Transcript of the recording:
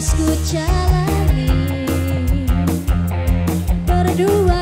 harus ku jalani. Berdua